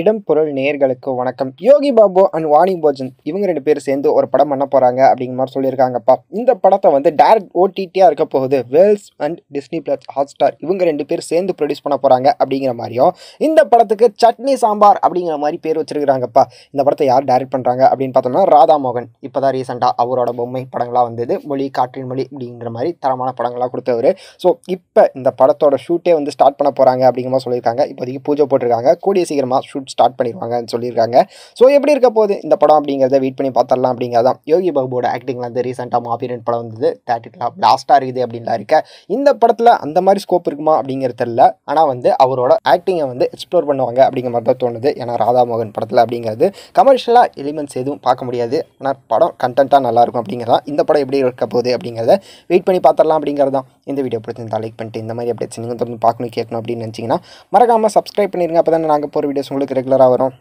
இடம் பொருள் நேர்களுக்கு வணக்கம். யோகி பாபு அண்ட் வாணி போஜன் இவங்க ரெண்டு பேர் சேர்ந்து ஒரு படம் பண்ண போகிறாங்க அப்படிங்கிற மாதிரி சொல்லியிருக்காங்கப்பா. இந்த படத்தை வந்து டேரக்ட் ஓடிடியாக இருக்க போகுது. Vels and Disney plus Hotstar இவங்க ரெண்டு பேர் சேர்ந்து ப்ரொடியூஸ் பண்ண போகிறாங்க அப்படிங்கிற மாதிரியும் இந்த படத்துக்கு சட்னி சாம்பார் அப்படிங்கிற மாதிரி பேர் வச்சிருக்கிறாங்கப்பா. இந்த படத்தை யார் டேரக்ட் பண்ணுறாங்க அப்படின்னு பார்த்தோம்னா ராதா மோகன் இப்போ தான் ரீசெண்டாக அவரோட பொம்மை படங்களாக வந்தது. மொழி காற்றின் மொழி அப்படிங்கிற மாதிரி தரமான படங்களாக கொடுத்தவர். ஸோ இப்போ இந்த படத்தோட ஷூட்டே வந்து ஸ்டார்ட் பண்ண போகிறாங்க அப்படிங்கிற மாதிரி சொல்லியிருக்காங்க. இப்போதைக்கு பூஜை போட்டிருக்காங்க. கூடிய சீக்கிரமாக ஷூட் ஸ்டார்ட் பண்ணிடுவாங்கன்னு சொல்லியிருக்காங்க. ஸோ எப்படி இருக்க போகுது? இந்த படம் அப்படிங்கிறத வெயிட் பண்ணி பார்த்தரலாம் அப்படிங்கிறதான். யோகி பாபுவோட ஆக்டிங்கில் வந்து ரீசெண்டாக மாபீரன் படம் வந்தது. தேட்டிலாம் பிளாஸ்டாக இருக்குது அப்படின்லாம் இருக்க. இந்த படத்தில் அந்த மாதிரி ஸ்கோப் இருக்குமா அப்படிங்கிறது தெரியல. ஆனால் வந்து அவரோட ஆக்டிங்கை வந்து எக்ஸ்ப்ளோர் பண்ணுவாங்க அப்படிங்கிற மாதிரி தான் தோணுது. ஏன்னா ராதாமோகன் படத்தில் அப்படிங்கிறது கமர்ஷியலாக எலிமெண்ட்ஸ் எதுவும் பார்க்க முடியாது. ஆனால் படம் கண்டென்ட்டாக நல்லாயிருக்கும் அப்படிங்கிறதான். இந்த படம் எப்படி இருக்க போகுது அப்படிங்கிறத வெயிட் பண்ணி பார்த்துடலாம் அப்படிங்கிறதான். இந்த வீடியோ பிடிச்சிருந்தா லைக் பண்ணிட்டு இந்த மாதிரி அப்டேட்ஸ் நீங்கள் தொடர்ந்து பார்க்கணும் கேட்கணும் அப்படின்னு நினச்சிங்கன்னா மறக்காமல் சப்ஸ்கிரைப் பண்ணிடுங்க அப்போ தானே நாங்கள் போகிற வீடியோஸ் உங்களுக்கு உங்களுக்கு ரெகுலராக வரும்